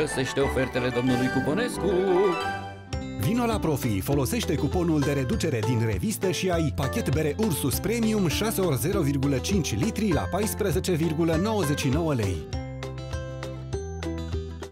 Găsește ofertele domnului Cuponescu! Vino la Profi, folosește cuponul de reducere din revistă și ai pachet bere Ursus Premium 6 ori 0,5 litri la 14,99 lei.